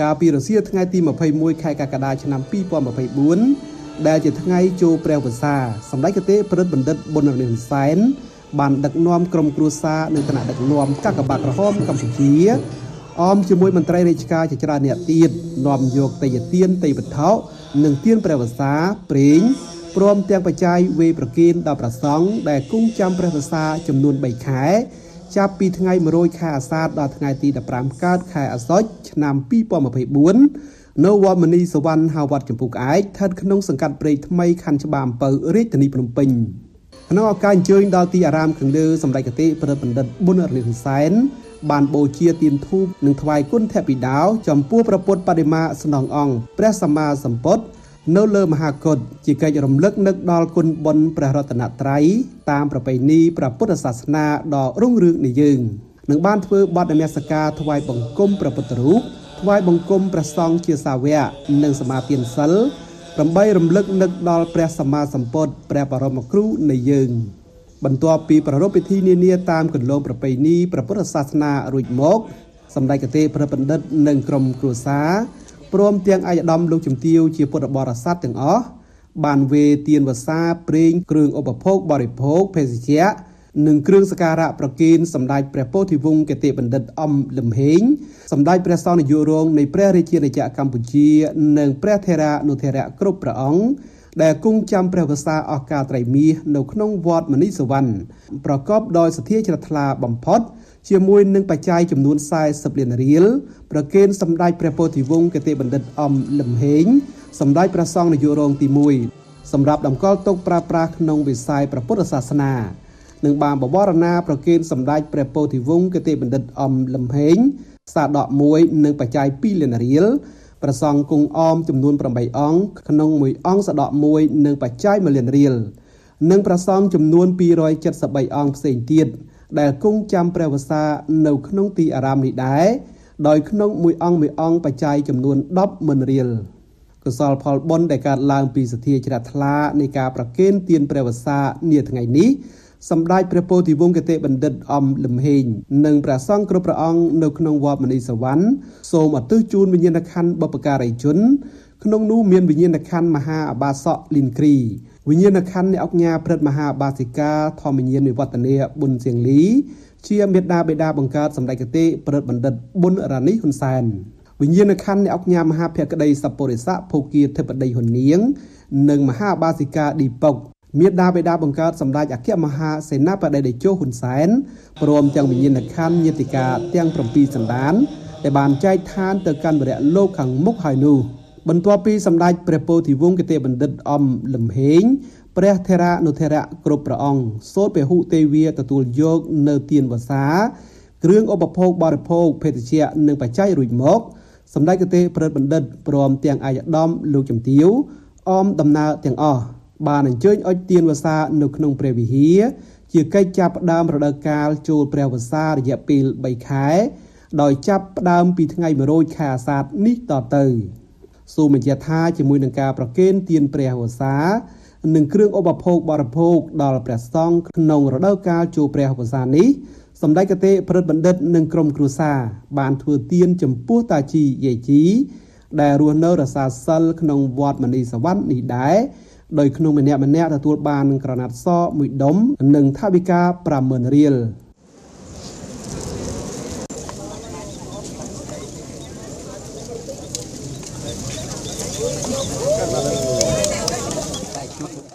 កាលពីរសៀលថ្ងៃទី21ខែកក្កដាឆ្នាំ2024ដែលជាថ្ងៃចូលព្រះវស្សាសម្ដេចកតេប្រិទ្ធបណ្ឌិតប៊ុនរនិនសែនបានដឹកនាំក្រុមគ្រួសារនៅឋានៈដឹកនាំកាកបាទក្រហមកម្ពុជាអមជាមួយមន្ត្រីរាជការជាច្រើនអ្នកទៀតនាំយកតេយ្យទានតេយ្យវត្ថុនិងទានព្រះវស្សាព្រេងព្រមទាំងបច្ច័យវេប្រគិនដល់ព្រះសង្ឃដែលគង់ចាំព្រះវស្សាចំនួន3ខែ ចាប់ពីថ្ងៃ100ខែអាសាឍដល់ថ្ងៃទី15កើតខែអាសត់ឆ្នាំ2024នៅវត្តមនីសវណ្ណហៅវត្តចម្ពុះក្អែកស្ថិតក្នុងសង្កាត់ព្រែកថ្មីខណ្ឌច្បារអំពៅរាជធានីភ្នំពេញក្នុងឱកាសអញ្ជើញដល់ទីអារាមខាងលើសម្ដេចកទេប្របណ្ឌិតប៊ុនរលីហ៊ុនសែនបានបូជាទៀនធូបនិងថ្វាយគុណធបិតាចំពោះព្រះពុទ្ធបដិមាស្នងអង្គព្រះសម្មាសម្ពុទ្ធ នៅលើមហាគុតជាកិច្ចរំលឹកនឹកដល់គុណបុណ្យព្រះរតនត្រ័យតាមប្រពៃណីព្រះពុទ្ធសាសនាដ៏រុងរឿងនេះយើងនឹងបានធ្វើបទនមស្ការថ្វាយបង្គំព្រះពុទ្ធរូបថ្វាយបង្គំព្រះសង្ឃជាសាវកនិងសមាទានសិលដើម្បីរំលឹកនឹកដល់ព្រះសម្មាសម្ពុទ្ធព្រះបរមគ្រូនៃយើងបន្ទាប់ពីប្រារព្ធពិធីនានាតាមគន្លងប្រពៃណីព្រះពុទ្ធសាសនារួចមកសម្ដេចកទេព្រះបណ្ឌិតនិងក្រុមគ្រួសារ ព្រមទាំងអាយដាមលោកជំទាវជាពុទ្ធបរិស័ទទាំងអស់បានវេទានវសាប្រេងគ្រឿងឧបភោគបរិភោគភេសជ្ជៈនិងគ្រឿងសក្ការៈប្រគេនសម្ដេចព្រះពោធិវង្សកេតិបណ្ឌិតអំលឹមហេងសម្ដេចព្រះសង្ឃនាយករងនៃព្រះរាជាណាចក្រកម្ពុជា និងព្រះថេរានុថេរៈគ្រប់ព្រះអង្គដែលគង់ចាំព្រះវស្សាអស់កាលត្រីមាសនៅក្នុងវត្តមនីសវណ្ណប្រកបដោយសទ្ធាជ្រះថ្លាបំផុត ជាមួយនឹងបច្ច័យចំនួន40លានរៀលប្រគេនសម្ដេចព្រះពោធិវង្សកទេបណ្ឌិតអំលឹមហេងសម្ដេចព្រះសង្ឃនាយករងទី1សម្រាប់តម្កល់ទុកប្រើប្រាស់ក្នុងវិស័យព្រះពុទ្ធសាសនានិងបានបវរណាប្រគេនសម្ដេចព្រះពោធិវង្សកទេបណ្ឌិតអំលឹមហេងសាដក1និងបច្ច័យ2លានរៀលព្រះសង្ឃគង់អមចំនួន8អង្គក្នុងមួយអង្គសដក1និងបច្ច័យ1លានរៀលនិងព្រះសង្ឃចំនួន273អង្គផ្សេងទៀត ដែលគង់ចាំព្រះវស្សានៅក្នុងទីអារាមនេះដែរដោយក្នុងមួយអង្គមួយអង្គបច្ច័យចំនួន10ម៉ឺនរៀលកុសលផលបុណ្យដែលកើតឡើងពីសទ្ធាជ្រះថ្លានៃការប្រគេនទានព្រះវស្សានាថ្ងៃនេះសម្ដេចព្រះពោធិវង្សគតិបណ្ឌិតអំលឹមហេងនិងព្រះសង្ឃគ្រប់ព្រះអង្គនៅក្នុងវត្តមនីសវណ្ណសូមអទិជូនវិញ្ញាណក្ខន្ធបុព្វការីជន ក្នុងនោះមានវិញ្ញាណក្ខន្ធមហាអបាសកលីនគ្រី វិញ្ញាណក្ខន្ធអ្នកអង្គញាព្រឹទ្ធមហាបាសិកាធម្មញានវិវត្តនាប៊ុនសៀងលី ជាមេដាបេដាបង្កើតសម្ដេចកទេព្រឹទ្ធបណ្ឌិតប៊ុនរ៉ានីហ៊ុនសែនវិញ្ញាណក្ខន្ធអ្នកអង្គញាមហាភក្តីសពុរិស័កភូគាធិបតីហ៊ុននាង និងមហាបាសិកាឌីប៉ុកមេដាបេដាបង្កើតសម្ដេចអគ្គមហាសេនាបតីតេជោហ៊ុនសែនព្រមទាំងវិញ្ញាណក្ខន្ធញាតិកាទាំង7សន្តានដែលបានចែកឋានទៅកាន់វរៈលោកខាងមុខហើយនោះ បន្ទាប់ពីសម្ដេចព្រះពោធិវង្សគតិបណ្ឌិតអំលំហេងព្រះថេរានុថេរៈគ្រប់ព្រះអង្គសូត្រពហុទេវាទទួលយកនៅទានវសាគ្រឿងឧបភោគបរិភោគភេសជ្ជៈនិងបច្ច័យរួចមកសម្ដេចកទេព្រឹទ្ធបណ្ឌិតព្រមទាំងអាយដាមលោកជំទាវអមដំណើរទាំងអស់បានអញ្ជើញអុជទានវសានៅក្នុងព្រះវិហារជាកិច្ចចាប់ផ្ដើមរដូវកាលចូលព្រះវស្សារយៈពេល3ខែដោយចាប់ផ្ដើមពីថ្ងៃ100ខែអាសាឍនេះតទៅ សូមបញ្ជាក់ថាជាមួយនឹងការប្រគេនទានព្រះវស្សានិងគ្រឿងឧបភោគបរិភោគដល់ព្រះសង្ឃក្នុងរដូវកាលចូលព្រះវស្សានេះសម្ដេចកតេព្រឹទ្ធបណ្ឌិតនិងក្រុមគ្រួសារបានធ្វើទានចំពោះតាជីយាយជីដែលរស់នៅរសាសិលក្នុងវត្តមនីសវណ្ណនេះដែរដោយក្នុងម្នាក់ម្នាក់ទទួលបានក្រណាត់សមួយដុំនិងថវិកា50000រៀល